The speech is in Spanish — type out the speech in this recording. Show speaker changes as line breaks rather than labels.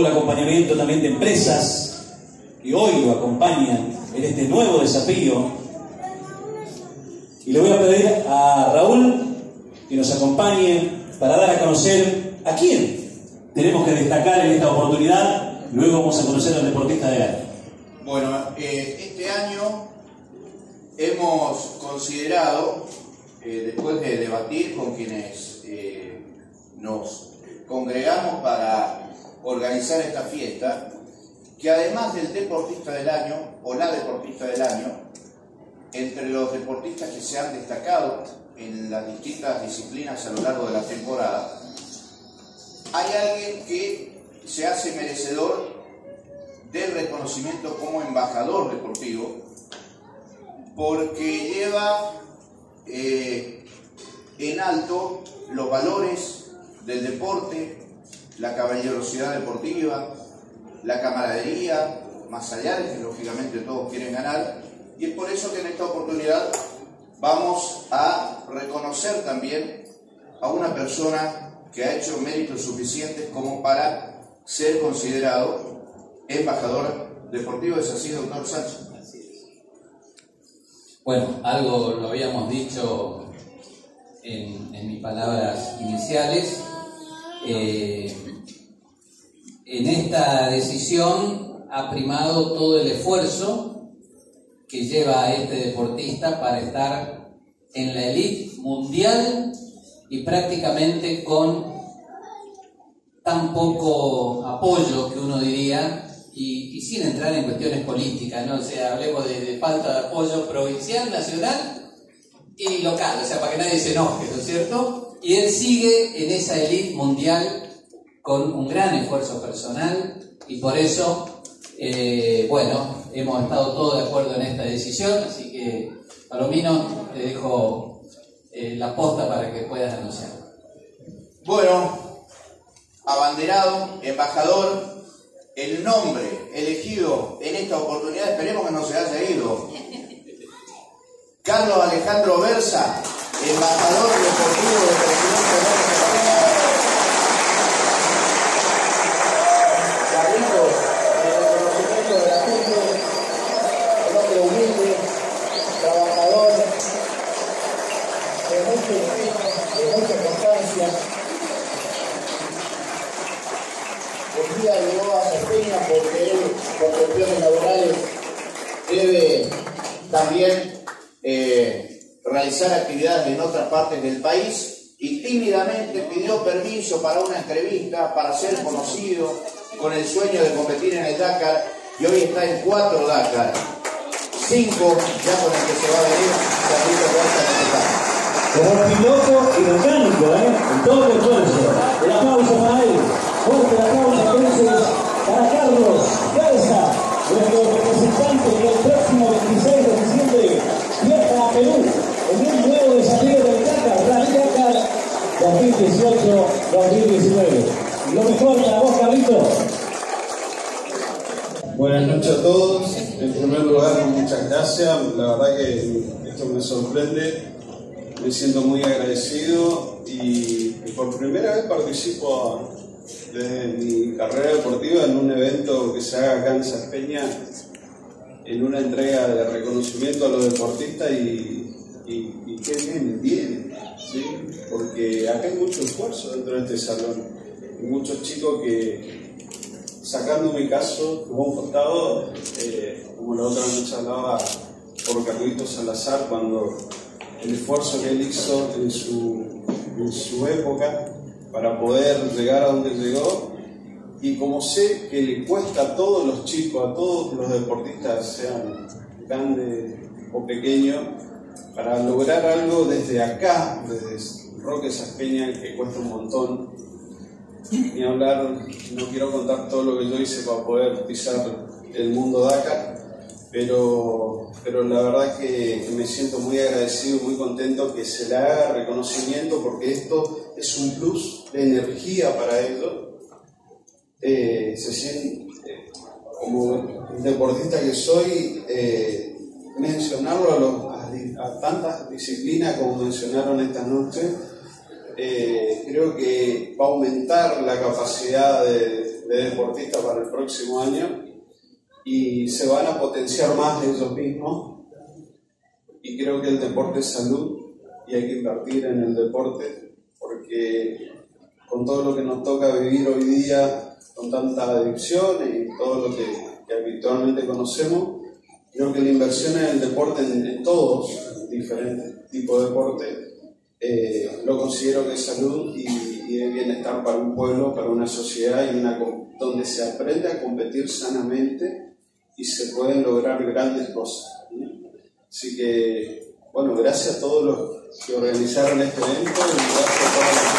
el acompañamiento también de empresas que hoy lo acompañan en este nuevo desafío. Y le voy a pedir a Raúl que nos acompañe para dar a conocer a quién tenemos que destacar en esta oportunidad. Luego vamos a conocer al deportista de año.
Bueno, eh, este año hemos considerado, eh, después de debatir con quienes eh, nos congregamos para organizar esta fiesta, que además del deportista del año o la deportista del año, entre los deportistas que se han destacado en las distintas disciplinas a lo largo de la temporada, hay alguien que se hace merecedor del reconocimiento como embajador deportivo, porque lleva eh, en alto los valores del deporte, la caballerosidad deportiva, la camaradería, más allá de que lógicamente todos quieren ganar, y es por eso que en esta oportunidad vamos a reconocer también a una persona que ha hecho méritos suficientes como para ser considerado embajador deportivo. ¿Es así, doctor Sánchez?
Bueno, algo lo habíamos dicho en, mis palabras iniciales. Eh, en esta decisión ha primado todo el esfuerzo que lleva a este deportista para estar en la elite mundial y prácticamente con tan poco apoyo que uno diría y, sin entrar en cuestiones políticas, ¿no? O sea, hablemos de, falta de apoyo provincial, nacional y local, o sea, para que nadie se enoje, ¿no es cierto? Y él sigue en esa elite mundial con un gran esfuerzo personal y por eso, eh, bueno, hemos estado todos de acuerdo en esta decisión, así que, Palomino, te dejo eh, la posta para que puedas anunciar.
Bueno, abanderado, embajador, el nombre elegido en esta oportunidad, esperemos que no se haya ido. Carlos Alejandro Versa, embajador deportivo del presidente Carlitos, el reconocimiento de la gente, un hombre humilde, trabajador, de mucho empeño, de mucha constancia. El día llegó a Peña porque él, por cuestiones laborales, debe también eh, realizar actividades en otras partes del país y tímidamente pidió permiso para una entrevista, para ser conocido, con el sueño de competir en el Dakar y hoy está en cuatro Dakar. Cinco ya con el que se va a venir,
Como piloto y mecánico, ¿eh? En todo el esfuerzo. El aplauso para él. Fuerte el aplauso entonces para Carlos Garza, nuestro representante que el próximo 26 de diciembre viaja a Perú en un nuevo desafío del Dakar, Rally Dakar 2018-2019. Lo mejor para vos, Carlitos.
Buenas noches a todos. En primer lugar, muchas gracias. La verdad que esto me sorprende. Me siento muy agradecido y por primera vez participo de mi carrera deportiva en un evento que se haga acá en Saspeña, en una entrega de reconocimiento a los deportistas y, y, qué bien viene, ¿sí? porque acá hay mucho esfuerzo dentro de este salón, hay muchos chicos que, sacando mi caso, como un costado, eh, como la otra noche hablaba por Carlitos Salazar, cuando el esfuerzo que él hizo en su, en su época, para poder llegar a donde llegó. Y como sé que le cuesta a todos los chicos, a todos los deportistas, sean grandes o pequeños, para lograr algo desde acá, desde Roque Saspeña, que cuesta un montón, ni hablar, no quiero contar todo lo que yo hice para poder pisar el mundo DACA, pero, pero la verdad que me siento muy agradecido, muy contento que se le haga reconocimiento porque esto es un plus de energía para ellos. Eh, se siente, eh, como deportista que soy, eh, mencionarlo a, a, tantas disciplinas como mencionaron esta noche, creo que va a aumentar la capacidad de, de deportistas para el próximo año y se van a potenciar más ellos mismos y creo que el deporte es salud y hay que invertir en el deporte porque con todo lo que nos toca vivir hoy día, con tanta adicción y todo lo que, que habitualmente conocemos, creo que la inversión en el deporte, en, todos diferentes tipos de deporte, eh, lo considero que es salud y, y es bienestar para un pueblo, para una sociedad y una, donde se aprende a competir sanamente y se pueden lograr grandes cosas. Así que, bueno, gracias a todos los que organizaron este evento y gracias a todos los que